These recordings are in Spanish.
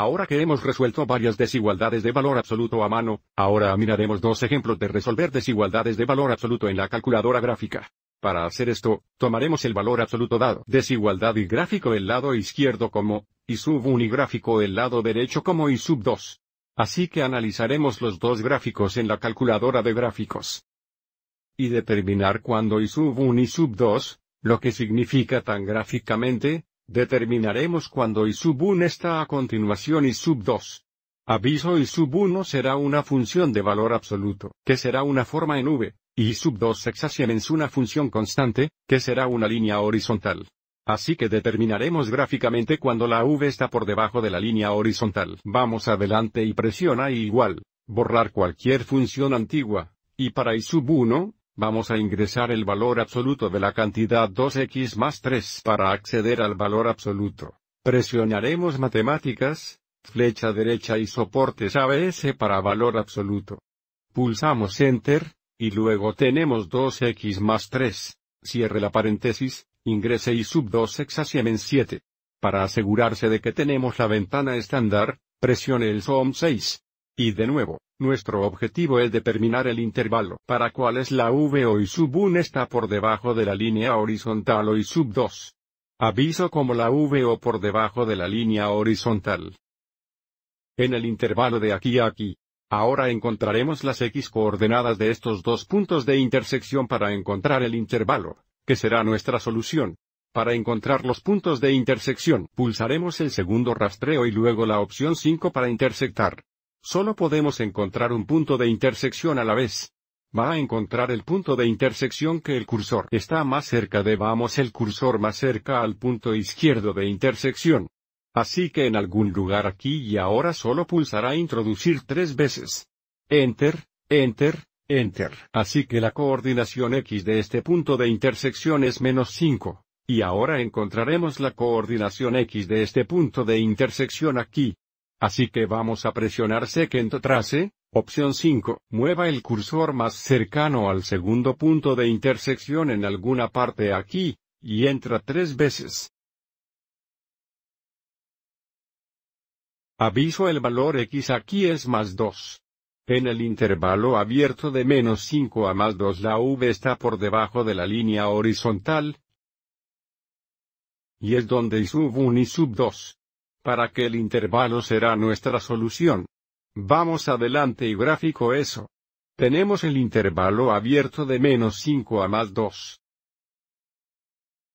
Ahora que hemos resuelto varias desigualdades de valor absoluto a mano, ahora miraremos dos ejemplos de resolver desigualdades de valor absoluto en la calculadora gráfica. Para hacer esto, tomaremos el valor absoluto dado, desigualdad y gráfico el lado izquierdo como, y sub 1 y gráfico el lado derecho como y sub 2. Así que analizaremos los dos gráficos en la calculadora de gráficos. Y determinar cuándo y sub 1 y sub 2, lo que significa tan gráficamente, Determinaremos cuando y sub 1 está a continuación y sub 2. Aviso y sub 1 será una función de valor absoluto, que será una forma en v, y sub 2 es una función constante, que será una línea horizontal. Así que determinaremos gráficamente cuando la v está por debajo de la línea horizontal. Vamos adelante y presiona igual, borrar cualquier función antigua, y para y sub 1, Vamos a ingresar el valor absoluto de la cantidad 2x más 3 para acceder al valor absoluto. Presionaremos matemáticas, flecha derecha y soportes ABS para valor absoluto. Pulsamos Enter, y luego tenemos 2x más 3. Cierre la paréntesis, ingrese y sub 2 en 7. Para asegurarse de que tenemos la ventana estándar, presione el SOM 6. Y de nuevo, nuestro objetivo es determinar el intervalo para cuál es la V o y sub 1 está por debajo de la línea horizontal o y sub 2. Aviso como la V o por debajo de la línea horizontal. En el intervalo de aquí a aquí. Ahora encontraremos las X coordenadas de estos dos puntos de intersección para encontrar el intervalo, que será nuestra solución. Para encontrar los puntos de intersección, pulsaremos el segundo rastreo y luego la opción 5 para intersectar. Solo podemos encontrar un punto de intersección a la vez. Va a encontrar el punto de intersección que el cursor está más cerca de vamos el cursor más cerca al punto izquierdo de intersección. Así que en algún lugar aquí y ahora solo pulsará introducir tres veces. Enter, Enter, Enter. Así que la coordinación X de este punto de intersección es menos 5. Y ahora encontraremos la coordinación X de este punto de intersección aquí. Así que vamos a presionar Second Trace, opción 5, mueva el cursor más cercano al segundo punto de intersección en alguna parte aquí, y entra tres veces. Aviso el valor X aquí es más 2. En el intervalo abierto de menos 5 a más 2 la V está por debajo de la línea horizontal, y es donde sub 1 y sub 2 para que el intervalo será nuestra solución. Vamos adelante y gráfico eso. Tenemos el intervalo abierto de menos 5 a más 2.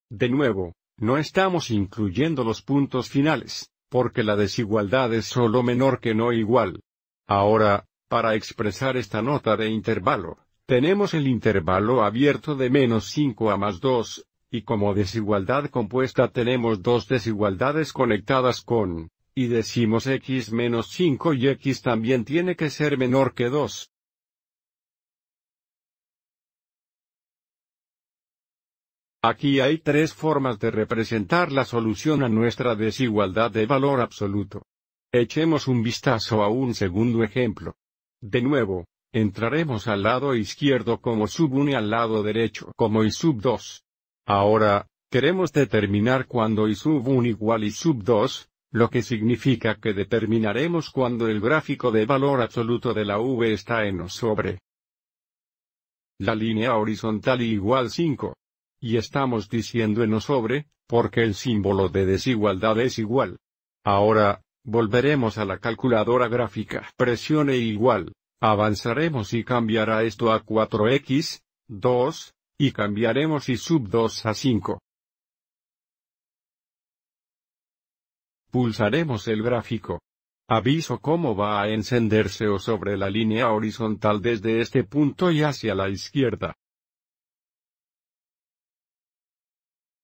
De nuevo, no estamos incluyendo los puntos finales, porque la desigualdad es solo menor que no igual. Ahora, para expresar esta nota de intervalo, tenemos el intervalo abierto de menos 5 a más 2, y como desigualdad compuesta tenemos dos desigualdades conectadas con, y decimos x menos 5 y x también tiene que ser menor que 2. Aquí hay tres formas de representar la solución a nuestra desigualdad de valor absoluto. Echemos un vistazo a un segundo ejemplo. De nuevo, entraremos al lado izquierdo como sub 1 y al lado derecho como y sub 2. Ahora, queremos determinar cuándo y sub 1 igual y sub 2, lo que significa que determinaremos cuando el gráfico de valor absoluto de la V está en o sobre la línea horizontal igual 5. Y estamos diciendo en o sobre, porque el símbolo de desigualdad es igual. Ahora, volveremos a la calculadora gráfica. Presione igual. Avanzaremos y cambiará esto a 4x, 2, y cambiaremos y sub 2 a 5. Pulsaremos el gráfico. Aviso cómo va a encenderse o sobre la línea horizontal desde este punto y hacia la izquierda.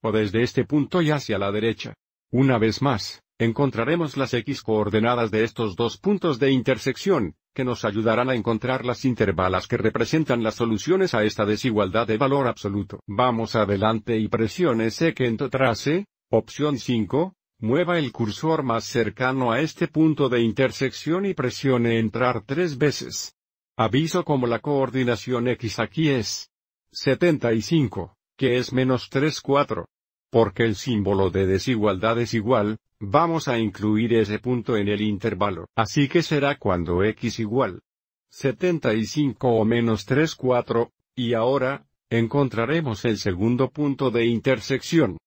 O desde este punto y hacia la derecha. Una vez más, encontraremos las X coordenadas de estos dos puntos de intersección, que nos ayudarán a encontrar las intervalas que representan las soluciones a esta desigualdad de valor absoluto. Vamos adelante y presione Second Trace, opción 5, mueva el cursor más cercano a este punto de intersección y presione Entrar tres veces. Aviso como la coordinación X aquí es 75, que es menos 3 4. Porque el símbolo de desigualdad es igual, vamos a incluir ese punto en el intervalo. Así que será cuando x igual 75 o menos 3 4, y ahora, encontraremos el segundo punto de intersección.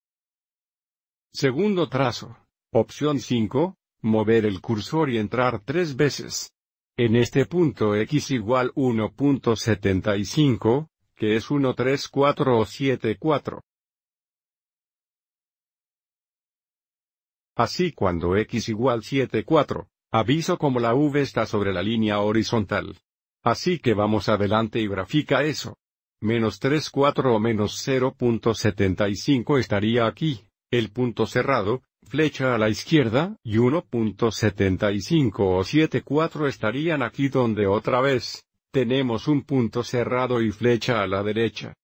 Segundo trazo. Opción 5, mover el cursor y entrar tres veces. En este punto x igual 1.75, que es 1, 3, 4 o 7, 4. Así cuando x igual 7, 4, aviso como la v está sobre la línea horizontal. Así que vamos adelante y grafica eso. Menos 3, 4 o menos 0.75 estaría aquí, el punto cerrado, flecha a la izquierda, y 1.75 o 74 estarían aquí donde otra vez, tenemos un punto cerrado y flecha a la derecha.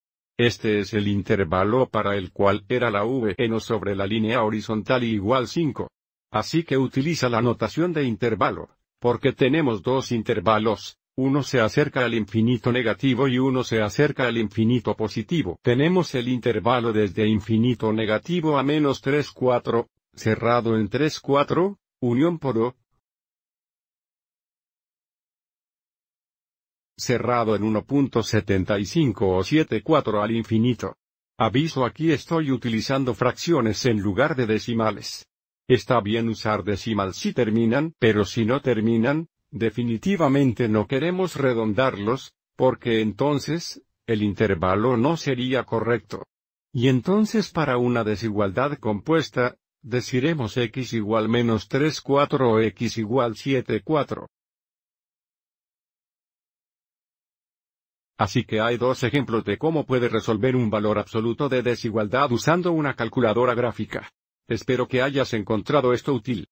Este es el intervalo para el cual era la v o sobre la línea horizontal igual 5. Así que utiliza la notación de intervalo, porque tenemos dos intervalos, uno se acerca al infinito negativo y uno se acerca al infinito positivo. Tenemos el intervalo desde infinito negativo a menos 3, 4, cerrado en 3, 4, unión por O, cerrado en 1.75 o 7,4 al infinito. Aviso aquí estoy utilizando fracciones en lugar de decimales. Está bien usar decimal si terminan, pero si no terminan, definitivamente no queremos redondarlos, porque entonces, el intervalo no sería correcto. Y entonces para una desigualdad compuesta, deciremos x igual menos 3 4 o x igual 7 4. Así que hay dos ejemplos de cómo puede resolver un valor absoluto de desigualdad usando una calculadora gráfica. Espero que hayas encontrado esto útil.